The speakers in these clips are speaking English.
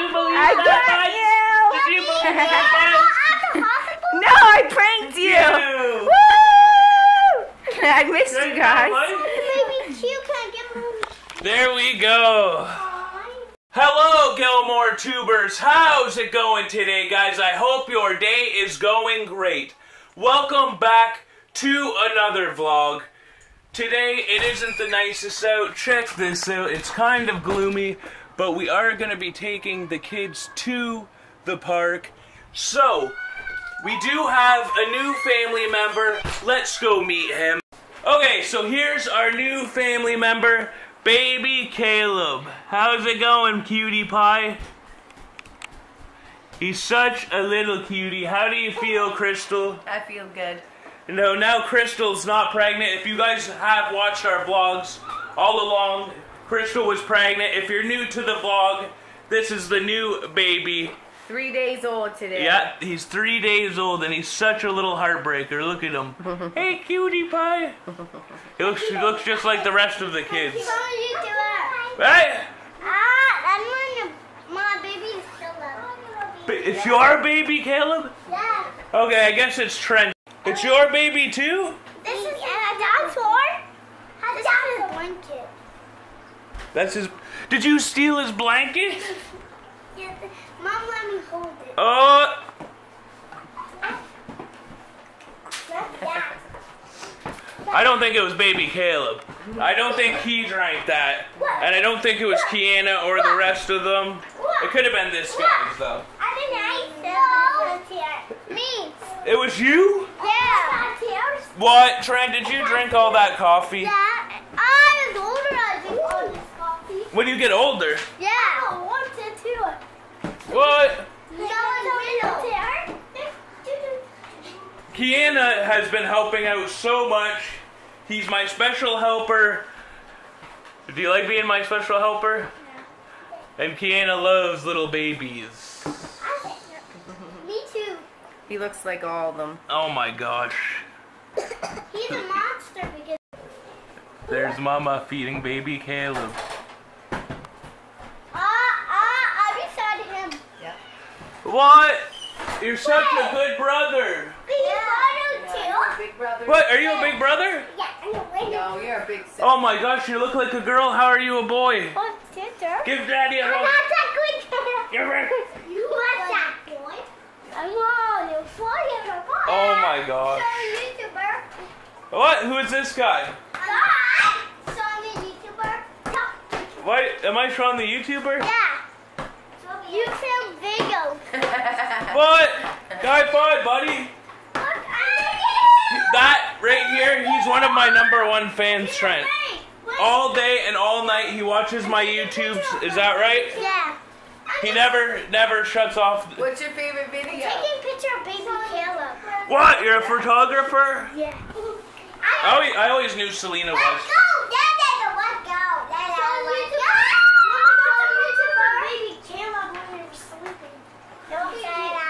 you. Believe I that, got you. Did you believe that, No, I pranked you. You. Woo! I missed you Good guys. buddy. There we go. Hello, Gilmore Tubers. How's it going today, guys? I hope your day is going great. Welcome back to another vlog. Today, it isn't the nicest out. Check this out. It's kind of gloomy, but we are going to be taking the kids to the park. So, we do have a new family member. Let's go meet him. Okay, so here's our new family member, baby Caleb. How's it going, cutie pie? He's such a little cutie. How do you feel, Crystal? I feel good. No, now Crystal's not pregnant. If you guys have watched our vlogs all along, Crystal was pregnant. If you're new to the vlog, this is the new baby. Three days old today. Yeah, he's three days old and he's such a little heartbreaker. Look at him. hey, cutie pie. He looks, he looks just like the rest of the kids. Right? Ba- It's your baby, Caleb? Yeah. Okay, I guess it's Trent. It's your baby too? That's his. Did you steal his blanket? yeah, Mom, let me hold it. Uh. Oh, Yeah. I don't think it was baby Caleb. I don't think he drank that. And I don't think it was Kiana or the rest of them. It could have been this guy's though. I didn't eat Me. It was you? Yeah. What? Trent, did you drink all that coffee? Yeah. I was older. I drink all this coffee. When you get older? Yeah. I wanted to. What? No, it's Kiana has been helping out so much. He's my special helper. Do you like being my special helper? And Kiana loves little babies. Me too. He looks like all of them. Oh my gosh. He's a monster because. There's Mama feeding baby Caleb. Ah, ah, I'm beside him. Yeah. What? You're such a good brother. Big brother too. Big brother. What? Are you a big brother? Yeah, I know. Wait. No, you're a big sister. Oh my gosh, you look like a girl. How are you a boy? Oh, sister. Give daddy a I'm hug. not that good. Give her- You want that boy? I want you. For you. Oh my gosh. So YouTuber. What? Who is this guy? So I'm a YouTuber. What? Am I Shaun the YouTuber? Yeah. You film videos. What? Guy five, buddy. That right here, he's one of my number one fans, Trent. All day and all night he watches my YouTubes. Is that right? Yeah. He never, never shuts off. What's your favorite video? Taking a picture of baby Caleb. What? You're a photographer? Yeah. I always, I always knew Selena Let's was. go! Dad, Dad, let's go! Dad, Dad, let's go! Baby Caleb when we were sleeping. Don't say that. Boom! Promise. Give me it. Rah! Rah! Rah! Rah! Rah! Table I leg. guess so. Rah! Some get pictures. No. Rah!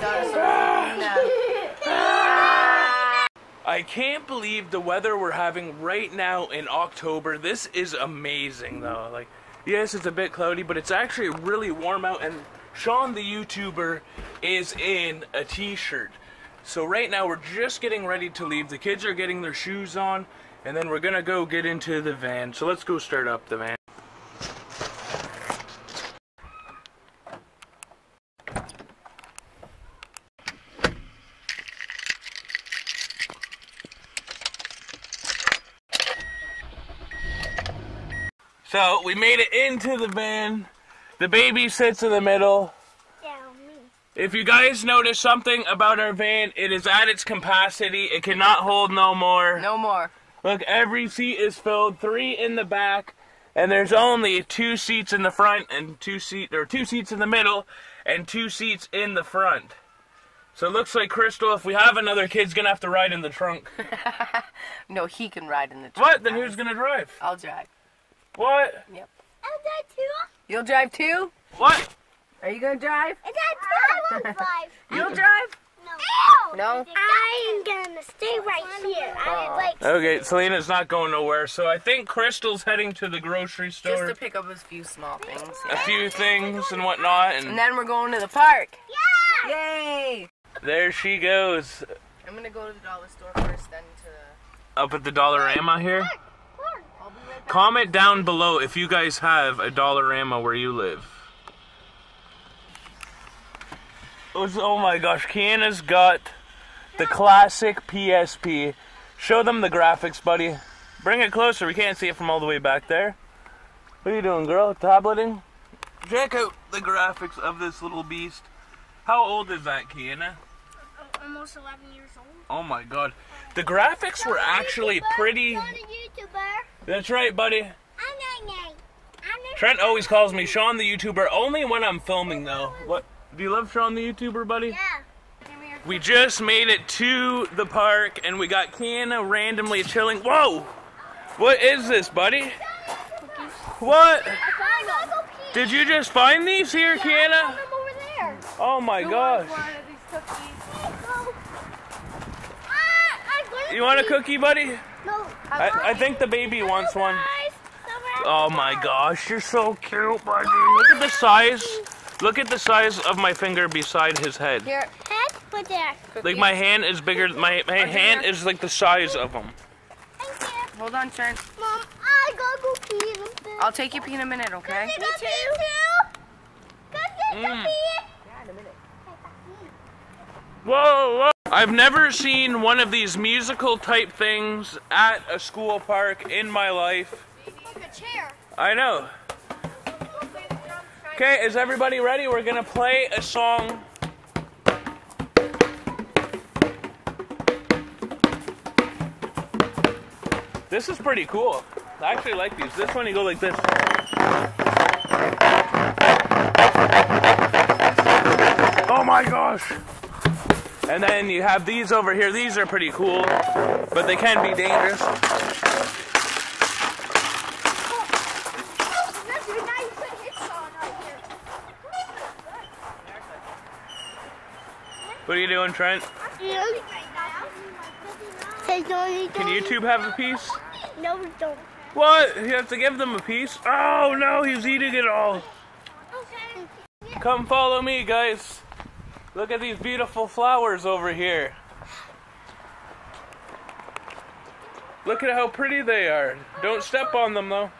Got us Rah! now. I can't believe the weather we're having right now in October. This is amazing though. Like, yes, it's a bit cloudy, but it's actually really warm out and Shaun the YouTuber is in a t-shirt. So right now we're just getting ready to leave. The kids are getting their shoes on and then we're to go get into the van. So let's go start up the van. So we made it into the van. The baby sits in the middle. Down me. If you guys notice something about our van, it is at its capacity. It cannot hold no more. No more. Look, every seat is filled, three in the back, and there's only two seats in the front and two seat or two seats in the middle, and two seats in the front. So it looks like Crystal, if we have another kid's gonna have to ride in the trunk. No, he can ride in the truck. What? Then who's gonna drive? I'll drive. What? Yep. I'll drive too. You'll drive too? What? Are you gonna drive? Is that two? I want five. You'll drive? No. No? I'm gonna stay right here. I oh. like. Okay, Selena's not going nowhere, so I think Crystal's heading to the grocery store. Just to pick up a few small things. a few things and whatnot, And and then we're going to the park. Yeah. Yay! there she goes. I'm gonna go to the dollar store first, then to the. Up at the Dollarama here. I'll be right back. Comment down below if you guys have a Dollarama where you live. Oh oh my gosh, Kiana's got the classic PSP. Show them the graphics, buddy. Bring it closer, we can't see it from all the way back there. What are you doing, girl? Tableting? Check out the graphics of this little beast. How old is that, Kiana? Almost 11 years old. Oh my god. The graphics were actually pretty. Not a YouTuber. That's right, buddy. I'm not gay. I'm not Trent always calls me Shaun the YouTuber, only when I'm filming though. What? Do you love Shaun the YouTuber, buddy? Yeah. We just made it to the park and we got Kiana randomly chilling. Whoa! What is this, buddy? What? I found them. Did you just find these here, I Kiana? found them over there. Oh my gosh. You want a cookie, buddy? No. I, I think the baby wants one. Oh my gosh, you're so cute, buddy. Look at the size. Look at the size of my finger beside his head. Here, Head, put there. Like my hand is bigger. My my hand is like the size of him. Thank you. hold on, Trent. Mom, I gotta go pee. I'll take you pee in a minute, okay? Me too. Go get the Mm. Yeah, in a minute. Whoa, whoa! I've never seen one of these musical type things at a school park in my life. Like a chair. I know. Okay, is everybody ready? We're gonna play a song. This is pretty cool. I actually like these. This one you go like this. Oh my gosh! And then you have these over here. These are pretty cool, but they can be dangerous. What are you doing, Trent? Can YouTube have a piece? No, we don't. What? You have to give them a piece? Oh no, he's eating it all. Come follow me, guys. Look at these beautiful flowers over here. Look at how pretty they are. Don't step on them though.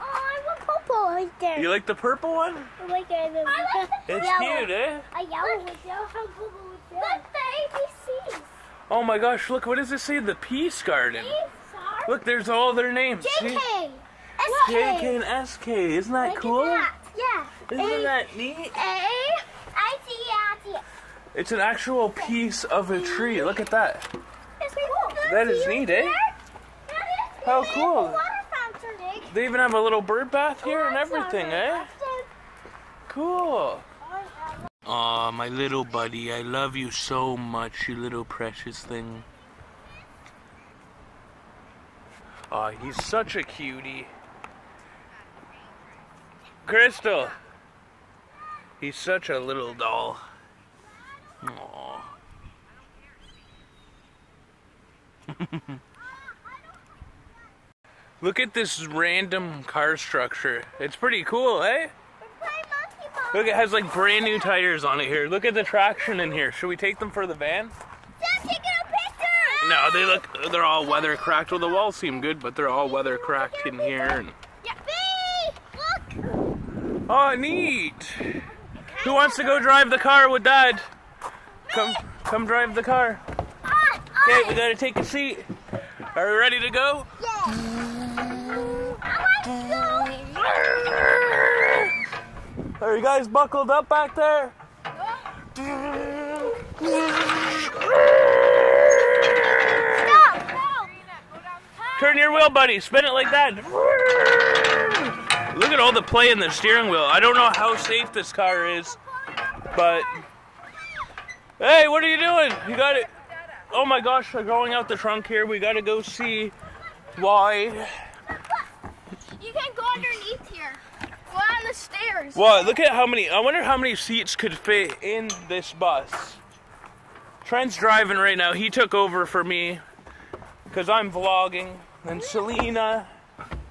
Oh, I want purple right. You like the purple one? I like it. It's yellow. cute, eh? A yellow with yellow. How purple with yellow? Look, the ABCs. Oh my gosh, look, what does it say? The Peace Garden. Look, there's all their names. See? JK. JK and SK. Isn't that Look cool? that. Yeah. Isn't A- that neat? A I see I see. It's an actual piece of a tree. Look at that. It's cool. That is neat, eh? How cool. Water fountain, Nick. They even have a little bird bath here and everything, eh? Cool. Aw, my little buddy, I love you so much, you little precious thing. Aw, he's such a cutie. Crystal! He's such a little doll. Aw. Look at this random car structure. It's pretty cool, eh? Look, it has like brand new tires on it here. Look at the traction in here. Should we take them for the van? Taking a picture. No, they look, they're all weather cracked. Well, the walls seem good, but they're all weather cracked in here. And... Yeah, B. Look. Oh, neat. Who wants to go drive the car with Dad? Come, come drive the car. Okay, we gotta take a seat. Are we ready to go? Are you guys buckled up back there? Turn your wheel, buddy. Spin it like that. Look at all the play in the steering wheel. I don't know how safe this car is. But hey, what are you doing? You got it. Oh my gosh, they're going out the trunk here. We got to go see why. You can go underneath here. Go on the stairs. What? Look at how many. I wonder how many seats could fit in this bus. Trent's driving right now. He took over for me because I'm vlogging. And Selena.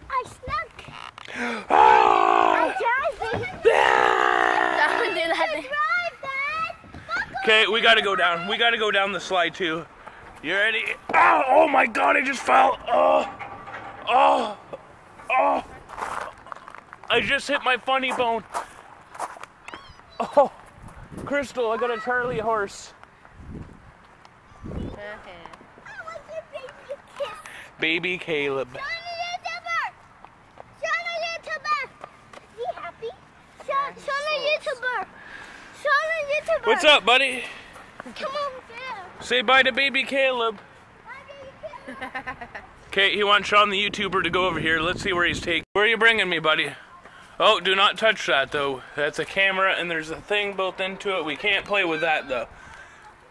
I snuck. Ah! Driving. Ah! Don't do that. Drive, Dad. Okay, we gotta go down. We gotta go down the slide too. You ready? Ow! Oh my god, I just fell. Oh! Oh! Oh! I just hit my funny bone. Oh! Crystal, I got a Charlie horse. I want your baby Caleb. A YouTuber. A YouTuber. Be happy. Shaun, Shaun a YouTuber. A YouTuber. What's up, buddy? Come over there. Say bye to baby Caleb. Bye, baby kiss. Okay, he wants Shaun the YouTuber to go over here. Let's see where he's taking. Where are you bringing me, buddy? Oh, do not touch that though. That's a camera and there's a thing built into it. We can't play with that though.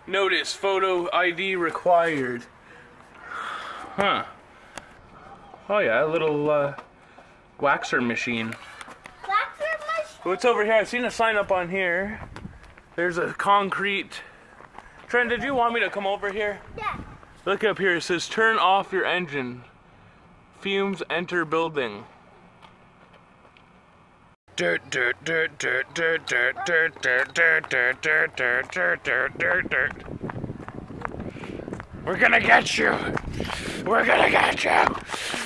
Notice photo ID required. Huh. Oh yeah, a little uh, waxer machine. For mush. What's over here? I've seen a sign up on here. There's a concrete. Trent, did you want me to come over here? Yeah. Look up here. It says turn off your engine. Fumes enter building. We're gonna get you. We're gonna get you.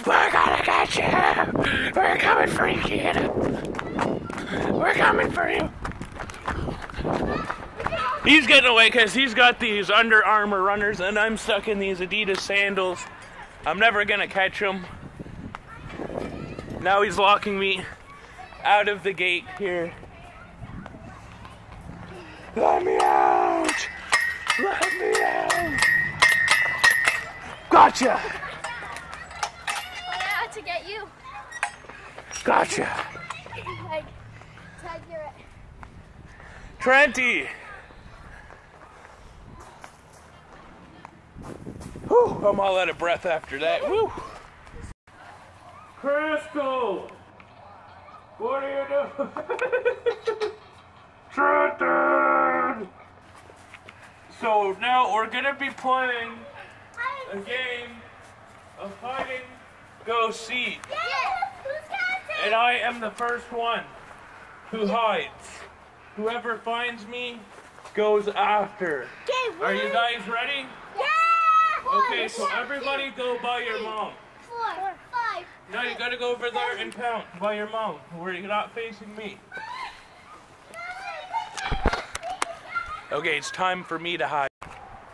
We're gonna get you. We're coming for you, kid. We're coming for you. He's getting away because he's got these Under Armour runners and I'm stuck in these Adidas sandals. I'm never gonna catch him. Now he's locking me out of the gate here. Let me out! Let me out! Gotcha! I have to get you. Gotcha! Like, tag your Trenty! Whew, I'm all out of breath after that. Woo! Crystal! What are you doing? Trenton! So now we're gonna be playing a game of hiding go seek. Counting? And I am the first one who hides. Whoever finds me goes after. Okay, Are you guys ready? Yeah. Okay, so everybody go by your mom. Four, five. No, you gotta go over there and count by your mom, where you're not facing me. Okay, it's time for me to hide.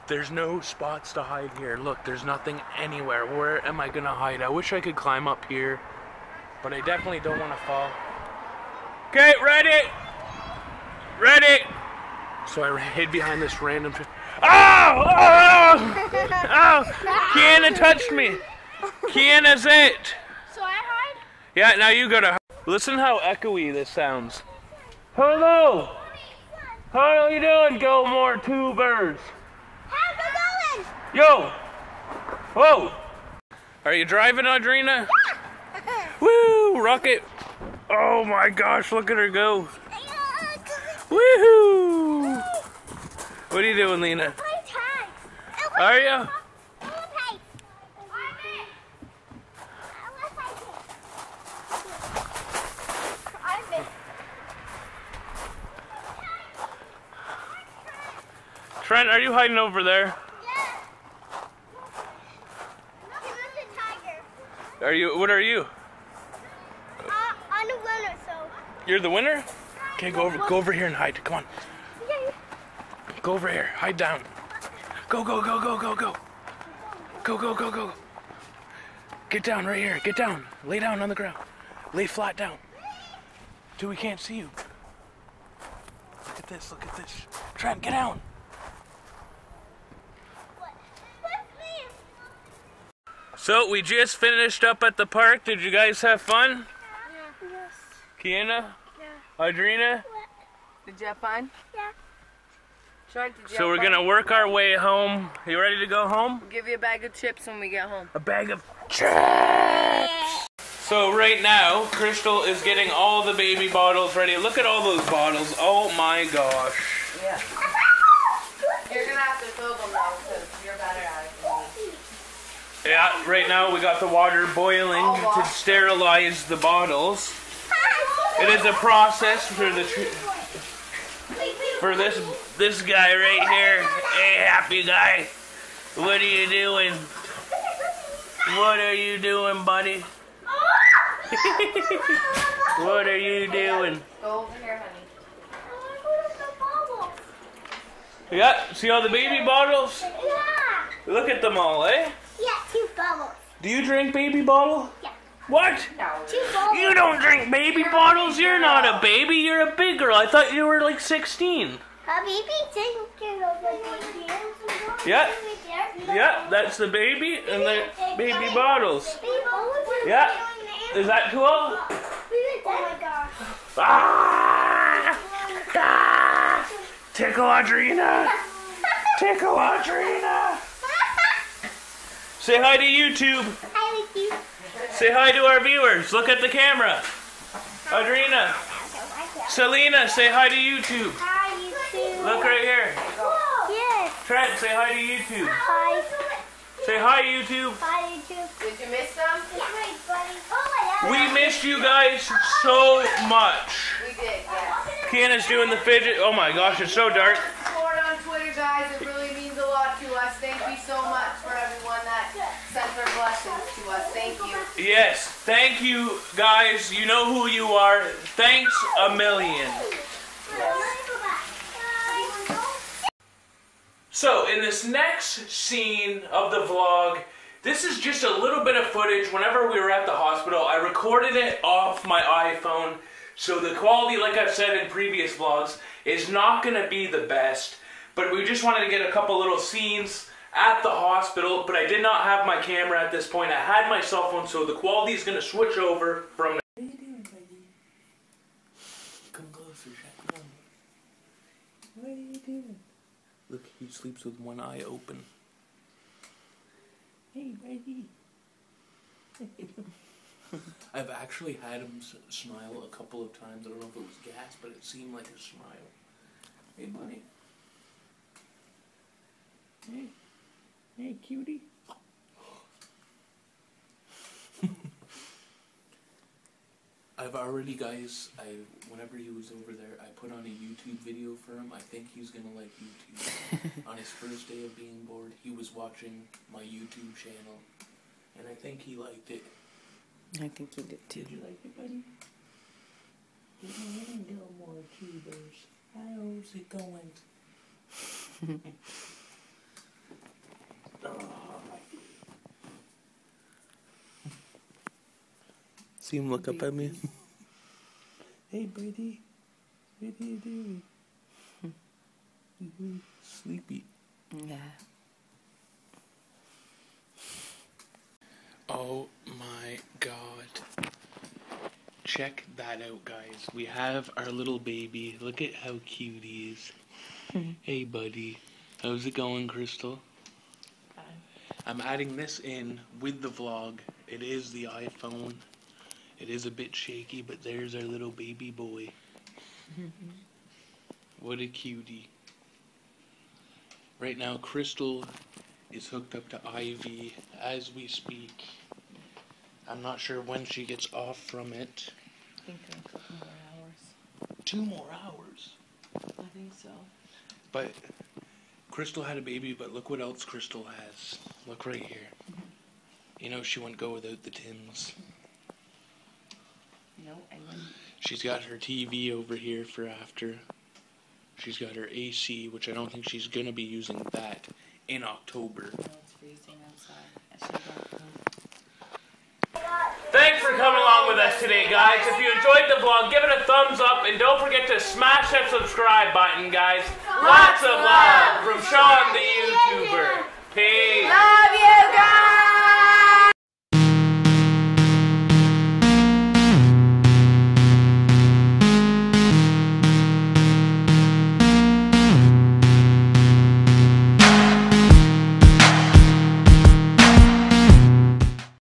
There's no spots to hide here. Look, there's nothing anywhere. Where am I gonna hide? I wish I could climb up here, but I definitely don't want to fall. Okay, ready? Ready? So I hid behind this random. Oh! Oh! Oh! Kiana touched me. Kiana's it. So I hide? Yeah, now you gotta. Listen how echoey this sounds. Hello! How are you doing, Gilmore Tubers? How's it going? Yo! Whoa! Are you driving, Audrina? Woo! Rocket! Oh my gosh, look at her go! Uh, Woohoo! What are you doing, Lena? Are you? I want to play. I want to play. I missed. Trent, are you hiding over there? Yeah. He was a tiger. Are you? What are you? Uh, I'm a runner, so. You're the winner? Okay, go over, go over here and hide. Come on, Yeah. go over here. Hide down. Go, go, go, go, go, go. Go, go, go, go. Get down right here. Get down. Lay down on the ground. Lay flat down. Dude, we can't see you. Look at this. Look at this. Trent, get down. What? What's me? So we just finished up at the park. Did you guys have fun? Yeah. Yes. Kiana? Yeah. Audrina? Did you have fun? Yeah. Try to So we're gonna work our way home. You ready to go home? We'll give you a bag of chips when we get home. A bag of chips. So right now, Crystal is getting all the baby bottles ready. Look at all those bottles. Oh my gosh. Yeah. You're gonna have to fill them though, because you're better at it than me. Yeah, right now we got the water boiling to sterilize the bottles. It is a process for the for this this guy right here. Hey, happy guy. What are you doing? What are you doing, buddy? what are you doing? Go over here, honey. Yeah, see all the baby bottles? Yeah. Look at them all, eh? Yeah, two bubbles. Do you drink baby bottle? Yeah. What? Two bubbles. You don't drink baby bottles. You're not a baby. You're a big girl. I thought you were like 16. A baby drinking over. Yeah. Yeah, that's the baby and the baby bottles. Yeah. Is that cool? Oh my gosh. Ah! Ah! Tickle Audrina! Tickle Audrina! Say hi to YouTube. I like you. Say hi to our viewers. Look at the camera. Audrina. Selena, say hi to YouTube. Hi, you too. Look right here. Yes. Trent, say hi to YouTube. Hi. Say hi, YouTube. Hi, you too. Did you miss them? Hi, buddy. Oh my We missed you guys so much. We did, yes. Kiana's doing the fidget. Oh my gosh, it's so dark. Support on Twitter, guys. It really means a lot to us. Thank you so much for everyone that sent their blessings to us. Thank you. Yes, thank you guys. You know who you are. Thanks a million. So, in this next scene of the vlog, this is just a little bit of footage. Whenever we were at the hospital, I recorded it off my iPhone. So the quality, like I've said in previous vlogs, is not going to be the best. But we just wanted to get a couple little scenes at the hospital. But I did not have my camera at this point. I had my cell phone, so the quality is going to switch over from... What are you doing, baby? Come closer, Shaq. Come on. What are you doing? Look, he sleeps with one eye open. Hey, baby. I've actually had him s- smile a couple of times. I don't know if it was gas, but it seemed like a smile. Hey, buddy. Hey. Hey, cutie. I've already, guys. I whenever he was over there, I put on a YouTube video for him. I think he's gonna like YouTube. on his first day of being bored, he was watching my YouTube channel, and I think he liked it. I think he did too. Did you like it, buddy? Good morning, Gilmore Tubers. How's it going? See him look up at me. hey, buddy. What are you doing? Mhm, Sleepy. Yeah. Oh my god. Check that out, guys. We have our little baby. Look at how cute he is. hey, buddy. How's it going, Crystal? I'm adding this in with the vlog. It is the iPhone. It is a bit shaky, but there's our little baby boy. what a cutie. Right now, Crystal is hooked up to IV as we speak. I'm not sure when she gets off from it. I think in a more hours. Two more hours. I think so. But Crystal had a baby, but look what else Crystal has. Look right here. Mm-hmm. You know she wouldn't go without the Tims. No, I wouldn't. She's got her TV over here for after. She's got her AC, which I don't think she's gonna be using that in October. No, it's freezing outside. I should have gone. Thanks for coming along with us today, guys. If you enjoyed the vlog, give it a thumbs up and don't forget to smash that subscribe button, guys. Lots of love from Shaun the YouTuber. Peace. Love